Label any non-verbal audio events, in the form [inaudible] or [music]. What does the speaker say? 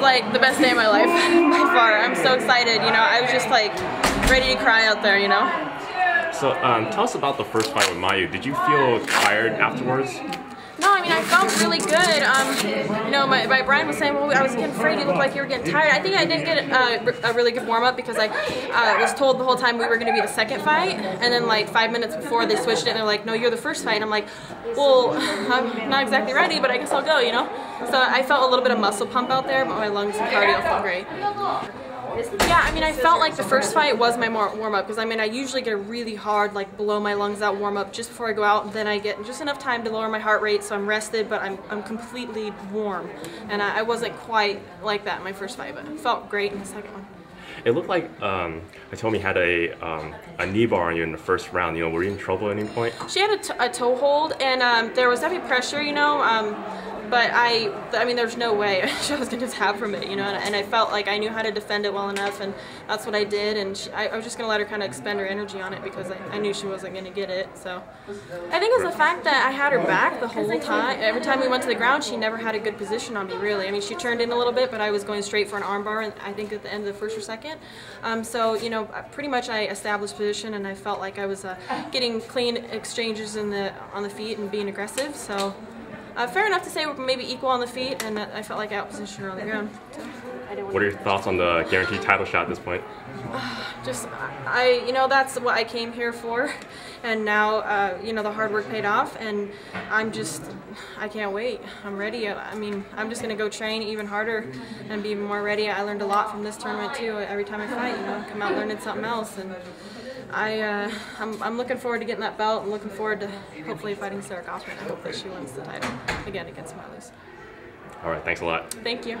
like the best day of my life [laughs] by far. I'm so excited. You know, I was just like ready to cry out there. You know. So um, tell us about the first fight with Maiju. Did you feel tired afterwards? I mean I felt really good. Um, you know, my, my Brian was saying, well, I was getting afraid you looked like you were getting tired. I think I didn't get a, a really good warm up because I uh, was told the whole time we were going to be the second fight, and then like five minutes before they switched it, and they're like, no, you're the first fight. And I'm like, well, [laughs] I'm not exactly ready, but I guess I'll go. You know. So I felt a little bit of muscle pump out there, but my lungs and cardio felt great. Yeah, I mean, I felt like the first fight was my warm up because I mean, I usually get a really hard, like blow my lungs out warm up just before I go out, and then I get just enough time to lower my heart rate so I'm rested, but I'm, I'm completely warm. And I, I wasn't quite like that in my first fight, but it felt great in the second one. It looked like um, Hitomi had a um, a knee bar on you in the first round. You know, were you in trouble at any point? She had a, a toe hold, and um, there was heavy pressure. You know, um, but I, I mean, there's no way [laughs] she was going to tap from it, you know, and, and, I felt like I knew how to defend it well enough, and that's what I did, and she, I, I, was just going to let her kind of expend her energy on it because I, I knew she wasn't going to get it, so. I think it's the fact that I had her back the whole time. Every time we went to the ground, she never had a good position on me, really. I mean, she turned in a little bit, but I was going straight for an armbar, and I think at the end of the first or second. Um, so, you know, pretty much I established position, and I felt like I was uh, getting clean exchanges in the on the feet and being aggressive, so. Uh, fair enough to say we're maybe equal on the feet, and I felt like I outpositioned her on the ground. What are your thoughts on the guaranteed title shot at this point? [sighs] Just, I, you know, that's what I came here for, and now, uh, you know, the hard work paid off, and I'm just, I can't wait. I'm ready. I mean, I'm just gonna go train even harder and be more ready. I learned a lot from this tournament too. Every time I fight, you know, come out learning something else, and I, uh, I'm, I'm looking forward to getting that belt. I'm looking forward to hopefully fighting Sarah Kaufman. I hope that she wins the title again against Marloes. All right, thanks a lot. Thank you.